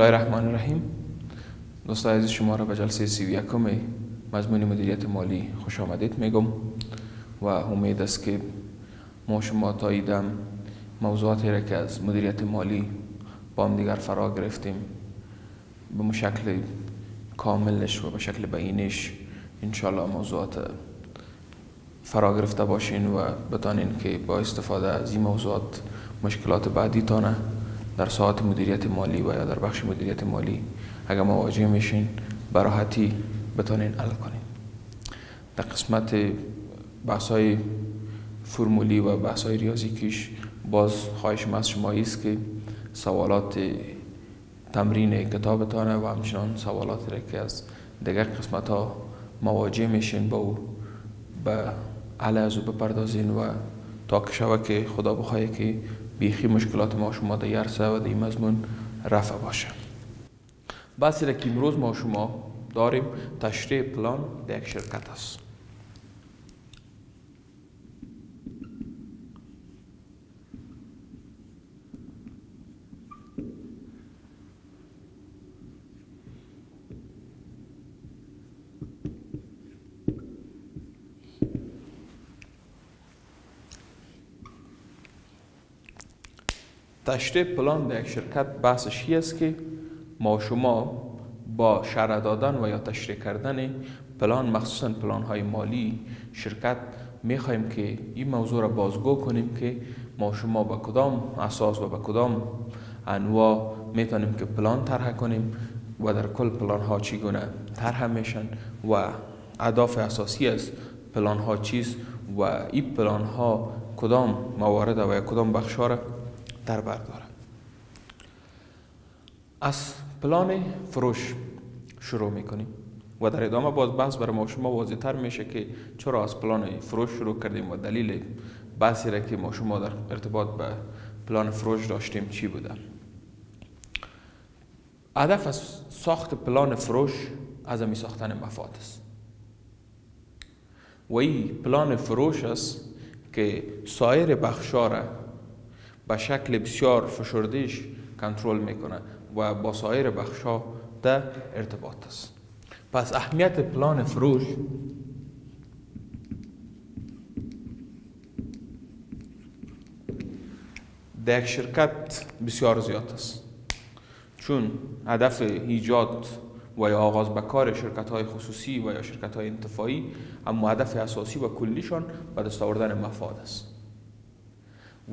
الله الرحمن الرحیم دوستان عزیز شما را به جلسه سی و یکم مضمون مدیریت مالی خوش آمدید میگم و امید است که ما شما تا ایدم موضوعاتی را که از مدیریت مالی با هم دیگر فرا گرفتیم به شکل کاملش و به شکل بینش انشالله موضوعات فرا گرفته باشین و بتانین که با استفاده از این موضوعات مشکلات بعدی تانه در ساعت مدیریت مالی و یا در بخش مدیریت مالی اگر مواجه میشین براحتی بتانین حل کنین. در قسمت بحث های فرمولی و بحث های ریاضی کش باز خواهش از شما است که سوالات تمرین کتابتانه و همچنان سوالاتی را که از دیگر قسمت ها مواجه میشین با او به او بپردازین و تا که که خدا بخواهی که بیخی مشکلات ما شما در یرسه و در مضمون رفع باشه. بحثی که امروز ما شما داریم تشریح پلان در یک شرکت است. تشریح پلان در یک شرکت بحثش است که ما شما با شرح دادن و یا تشریح کردن پلان مخصوصا پلان های مالی شرکت می‌خواهیم که این موضوع را بازگو کنیم که ما شما با کدام اساس و با کدام انواع می‌تونیم که پلان طرح کنیم و در کل پلان ها چگونه طرح میشن و اهداف اساسی از پلان ها چیست و این پلان ها کدام موارد و کدام بخش را در بر داره از پلان فروش شروع می‌کنیم و در ادامه باز بحث برای ما شما واضح تر میشه که چرا از پلان فروش شروع کردیم و دلیل بحثی را که ما شما در ارتباط به پلان فروش داشتیم چی بوده. هدف از ساخت پلان فروش از امی ساختن مفاد است. و این پلان فروش است که سایر بخشا را به شکل بسیار فشردهش کنترل می‌کنه و با سایر بخشا در ارتباط است. پس اهمیت پلان فروش در یک شرکت بسیار زیاد است. چون هدف ایجاد و یا آغاز به کار شرکت های خصوصی و یا شرکت های انتفاعی اما هدف اساسی و کلیشان به دست آوردن مفاد است.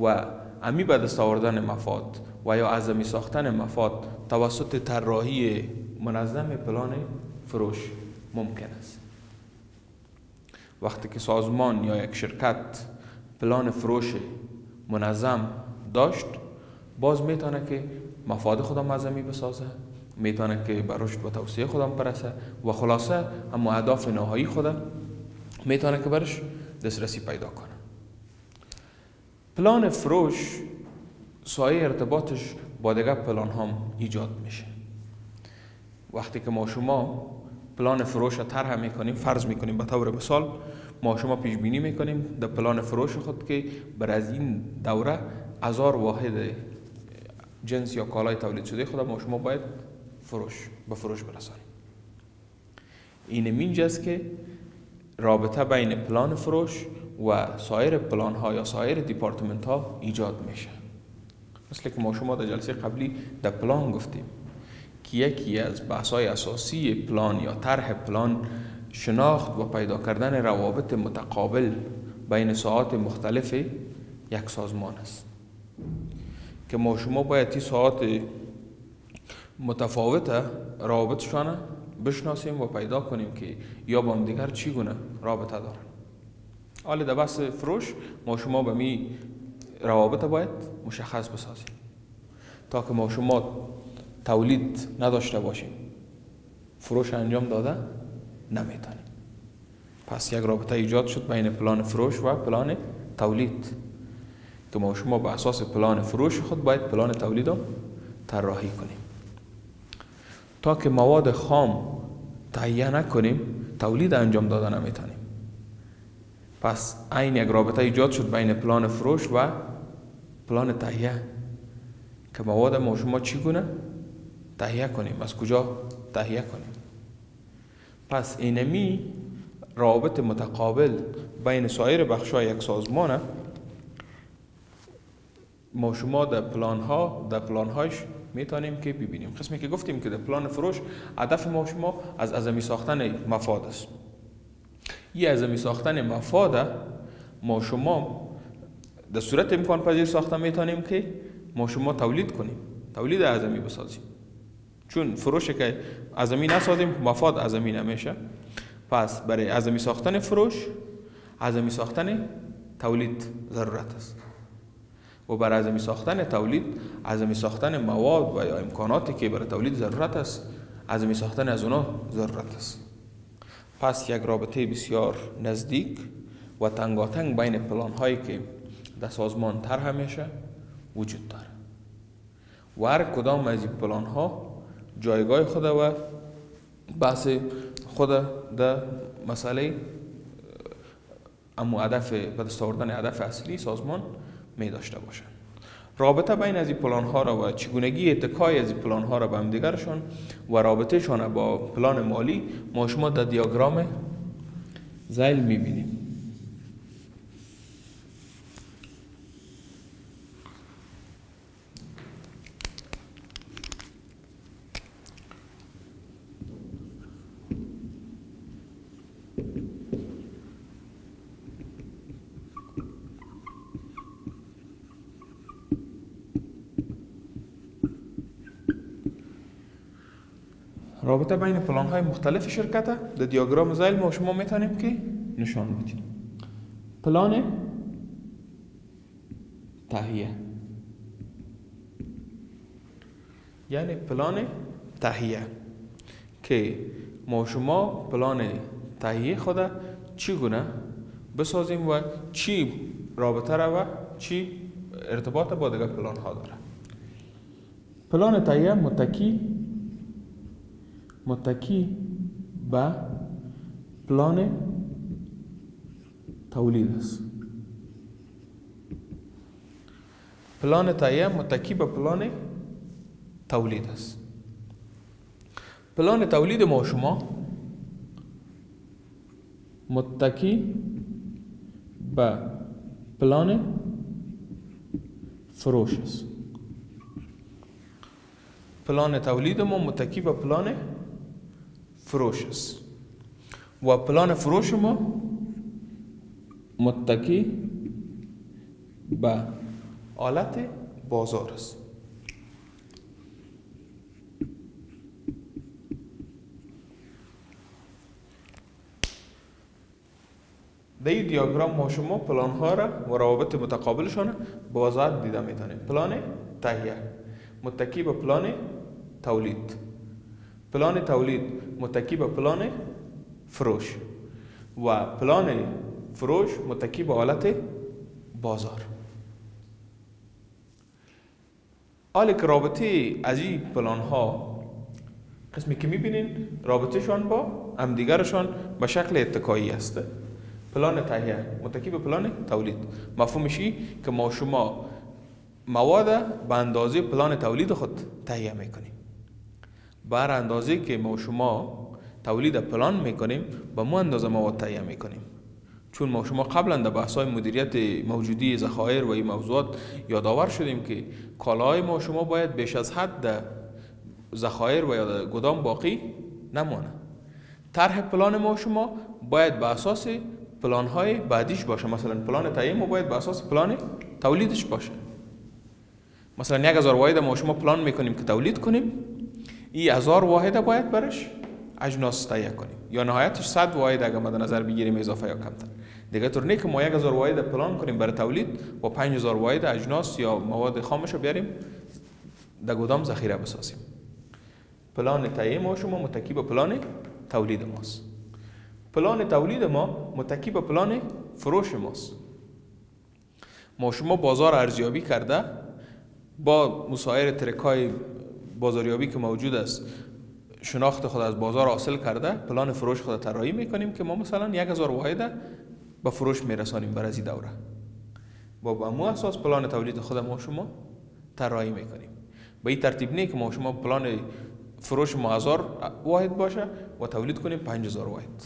و امی به دست آوردن مفاد و یا عظمی ساختن مفاد توسط طراحی منظم پلان فروش ممکن است. وقتی که سازمان یا یک شرکت پلان فروش منظم داشت باز می‌تونه که مفاد خودم عظمی بسازه می‌تونه که به رشد و توسعه خودم برسه و خلاصه اما اهداف نهایی خودم می‌تونه که برش دسترسی پیدا کنه. پلان فروش سایه ارتباطش با دیگر پلان هم ایجاد میشه. وقتی که ما شما پلان فروش طرح می‌کنیم فرض می‌کنیم به طور مثال ما شما پیش بینی می‌کنیم در پلان فروش خود که بر از این دوره هزار واحد جنس یا کالای تولید شده خود ما شما باید فروش به فروش برسانیم. این مینجاست که رابطه بین پلان فروش و سایر پلان ها یا سایر دیپارتمنت ها ایجاد میشه. مثل که ما شما در جلسه قبلی در پلان گفتیم که یکی از بحث های اساسی پلان یا طرح پلان شناخت و پیدا کردن روابط متقابل بین ساعات مختلف یک سازمان است. که ما شما باید تی ساعات متفاوته روابطشان بشناسیم و پیدا کنیم که یا با دیگر چی گونه رابطه دارن. حالا در بحث فروش. ما شما به می روابط باید مشخص بسازیم. تا که ما شما تولید نداشته باشیم. فروش انجام داده نمی‌تونیم. پس یک رابطه ایجاد شد بین پلان فروش و پلان تولید. که ما شما به اساس پلان فروش خود باید پلان تولید رو طراحی کنیم. تا که مواد خام تهیه نکنیم تولید انجام داده نمی‌تونیم. پس این یک رابطه ایجاد شد بین پلان فروش و پلان تهیه. که مواد ما شما چگونه تهیه کنیم. از کجا تهیه کنیم؟ پس اینمی رابط متقابل بین سایر بخش های یک سازمانه. ما شما در پلان ها در پلان هایش می‌تونیم که ببینیم. قسمی که گفتیم که در پلان فروش هدف ما شما از ازمی ساختن مفاد است. یه ازمی ساختن مفاد ما شما در صورت امکان پذیر ساخته می‌تونیم که ما شما تولید کنیم. تولید ازمی بسازیم. چون فروش که ازمی نسازیم مفاد ازمی نمیشه. پس برای ازمی ساختن فروش ازمی ساختن تولید ضرورت است. و برای ازمی ساختن تولید ازمی ساختن مواد و یا امکاناتی که برای تولید ضرورت است ازمی ساختن از اونا ضرورت است. پس یک رابطه بسیار نزدیک و تنگاتنگ بین پلان هایی که در سازمان طرح میشه وجود داره. و هر کدام از این پلان ها جایگاه خود و بحث خود در مسئله امو هدف به دست آوردن هدف اصلی سازمان می داشته باشند رابطه بین از این پلان ها را و چگونگی اتکای از این پلان ها را به هم دیگرشان و رابطه شان با پلان مالی ما شما در دیاگرام زیل می رابطه بین پلان های مختلف شرکت در دیاگرام زیل ما شما می‌تونیم که نشان بدیم. پلان؟ تهیه. یعنی پلان تهیه. که ما شما پلان تهیه خود چگونه بسازیم و چی رابطه را و چی ارتباط با دیگر پلان ها داره. پلان تهیه متکی متکی به پلان تولید است. پلان تهیه متکی به پلان تولید است. پلان تولید ما شما متکی به پلان فروش است. پلان تولید ما متکی به پلان فروش است و پلان فروش ما متکی به آلت بازار است در این دیاگرام ما شما پلان ها را و روابط متقابلشان به وضاحت دیده می‌تونید پلان تهیه متکی به پلان تولید پلان تولید متکی به پلان فروش و پلان فروش متکی به حالت بازار. حالا که رابطه از این پلان ها قسمی که می‌بینین رابطه شان با همدیگرشان به شکل اتکایی است. پلان تهیه متکی به پلان تولید. مفهومش که ما شما مواد به اندازه پلان تولید خود تهیه می‌کنیم. بر اندازه که ما شما تولید پلان می‌کنیم به مو اندازه مواد تهیه می‌کنیم. چون ما شما قبلا در بحث های مدیریت موجودی ذخایر و این موضوعات یادآور شدیم که کالاهای ما شما باید بیش از حد در ذخایر و یا گدام باقی نمانه. طرح پلان ما شما باید به اساس پلان های بعدیش باشه. مثلا پلان تهیه ما باید به اساس پلان تولیدش باشه. مثلا یک هزار واحد ما شما پلان می‌کنیم که تولید کنیم. این هزار واحد باید برش اجناس تهیه کنیم. یا نهایتش صد واحد اگر مد نظر بگیریم اضافه یا کمتر. دیگه طور نه که ما یک هزار واحد پلان کنیم برای تولید و پنج هزار واحد اجناس یا مواد خامش رو بیاریم در گدام ذخیره بسازیم. پلان تهیه ما شما متکی به پلان تولید ماست. پلان تولید ما متکی به پلان فروش ماست. ما شما بازار ارزیابی کرده با مسایر ترک های بازاریابی که موجود است شناخت خود از بازار حاصل کرده پلان فروش خود طراحی می‌کنیم که ما مثلا یک واحد به فروش میرسانیم بر از دوره. با به مو اساس پلان تولید خود ما شما طراحی می‌کنیم. به این ترتیب نه که ما شما پلان فروش ما هزار واحد باشه و تولید کنیم 5000 واحد.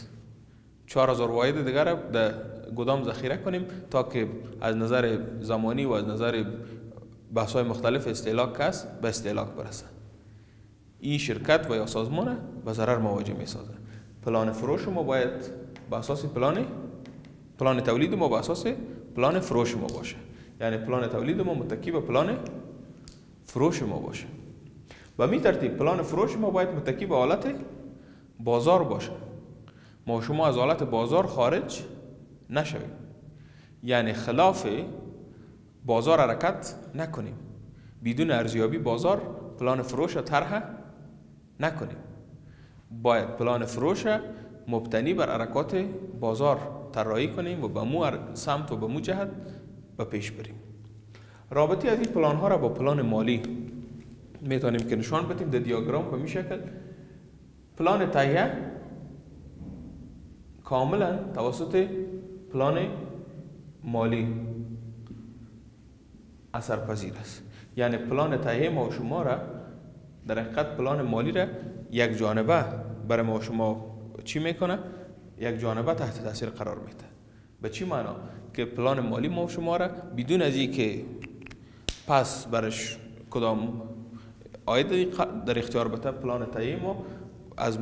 4000 واحد دیگر در گدام ذخیره کنیم تا که از نظر زمانی و از نظر بحث های مختلف استهلاک کس به استهلاک برسه. این شرکت و یا سازمان به ضرر مواجه می سازه پلان فروش ما باید به اساس پلان پلان تولید ما به اساس پلان فروش ما باشه. یعنی پلان تولید ما متکی به پلان فروش ما باشه. و می ترتیب پلان فروش ما باید متکی به حالت بازار باشه. ما شما از حالت بازار خارج نشویم یعنی خلاف بازار حرکت نکنیم. بدون ارزیابی بازار پلان فروش طرح نکنیم. باید پلان فروش مبتنی بر حرکات بازار طراحی کنیم و به مو سمت و به مو جهت به پیش بریم. رابطی از این پلان ها را با پلان مالی می‌تونیم که نشان بدیم. در دیاگرام به می شکل پلان تهیه کاملا توسط پلان مالی اثر پذیر است. یعنی پلان تهیه ما شما را در حقیقت پلان مالی را یک جانبه برای ما شما چی می‌کنه؟ یک جانبه تحت تاثیر قرار میده. به چی معنا؟ که پلان مالی ما شما را بدون از که پس برش کدام آید در اختیار بده پلان تهیه ما از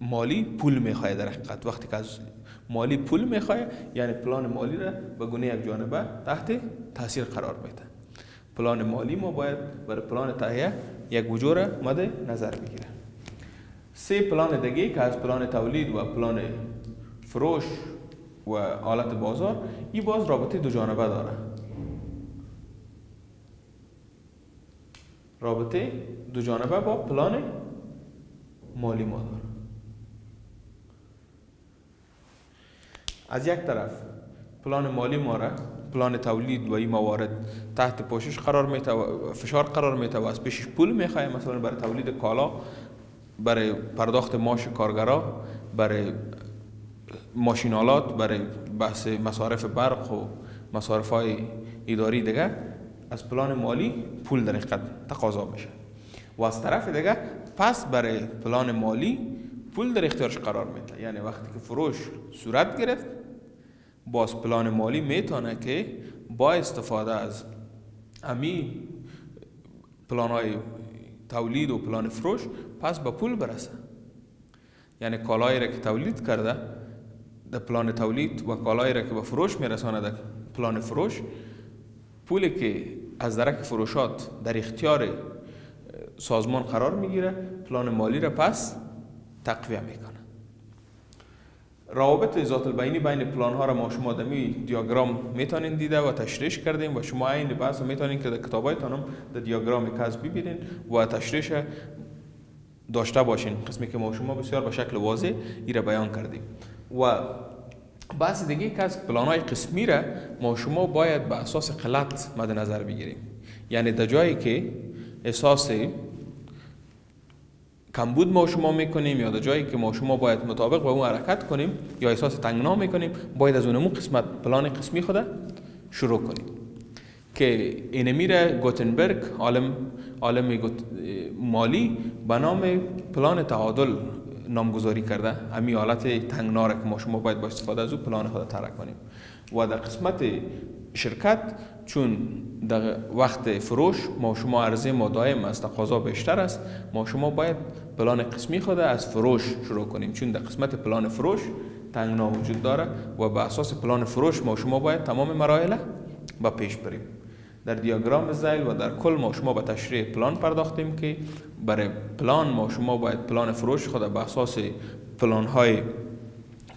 مالی پول می‌خواه در حقیقت. وقتی که از مالی پول می‌خواه یعنی پلان مالی را به گونه یک جانبه تحت تاثیر قرار میده. پلان مالی ما باید برای پلان تهیه یک وجوه مد نظر بگیره. سه پلان دیگه که از پلان تولید و پلان فروش و حالت بازار این باز رابطه دو جانبه داره. رابطه دو جانبه با پلان مالی ما داره. از یک طرف پلان مالی ما را پلان تولید و این موارد تحت پوشش قرار میته و فشار قرار میته و از پیشش پول می‌خواه مثلا برای تولید کالا برای پرداخت ماش کارگرا برای ماشینالات برای بحث مصارف برق و مصارف های اداری دیگه از پلان مالی پول در حقیقت تقاضا میشه. و از طرف دیگه پس برای پلان مالی پول در اختیارش قرار میده. یعنی وقتی که فروش صورت گرفت باز پلان مالی می‌تونه که با استفاده از امی پلان های تولید و پلان فروش پس به پول برسه. یعنی کالایی را که تولید کرده در پلان تولید و کالایی را که به فروش میرسانه در پلان فروش پولی که از درک فروشات در اختیار سازمان قرار می‌گیره پلان مالی را پس تقویه می‌کنه روابط ذات البینی بین پلان ها را ما شما دمی دیاگرام می‌تونین دیده و تشریح کردیم و شما این بحث می‌تونین که در کتابایتان هم در دیاگرام کس ببینین و تشریح داشته باشین. قسمی که ما شما بسیار به شکل واضح ای را بیان کردیم. و بحث دیگه که از پلان های قسمی را ما شما باید به اساس قلت مد نظر بگیریم. یعنی در جایی که احساس کمبود ما شما می‌کنیم یا در جایی که ما شما باید مطابق با اون حرکت کنیم یا احساس تنگنا می‌کنیم باید از اونمون قسمت پلان قسمی خود شروع کنیم. که اینمی را گوتنبرگ عالم عالم مالی به نام پلان تعادل نامگذاری کرده. امی حالت تنگنا که ما شما باید با استفاده از او پلان خود طرح کنیم. و در قسمت شرکت چون در وقت فروش ما شما عرضه ما دائم از تقاضا بیشتر است ما شما باید پلان قسمی خود از فروش شروع کنیم. چون در قسمت پلان فروش تنگنا وجود داره و به اساس پلان فروش ما شما باید تمام مراحل با پیش بریم. در دیاگرام زیل و در کل ما شما به تشریح پلان پرداختیم که برای پلان ما شما باید پلان فروش خود به اساس پلان های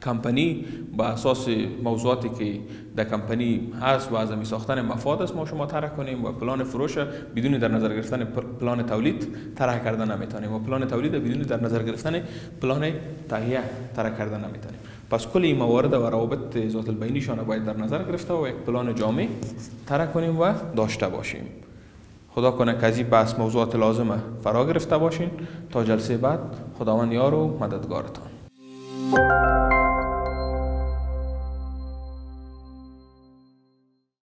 کمپانی با اساس موضوعاتی که در کمپانی هست و از امی ساختن مفاد است ما شما طرح کنیم و پلان فروش بدون در نظر گرفتن پلان تولید طرح کردن نمی‌تونیم. و پلان تولید بدون در نظر گرفتن پلان تهیه طرح کردن نمی‌تونیم. پس کل این موارد و روابط ذات البینیشان باید در نظر گرفته و یک پلان جامع طرح کنیم و داشته باشیم. خدا کنه که از این بحث موضوعات لازمه فرا گرفته باشین. تا جلسه بعد خداوند یار و مددگارتان.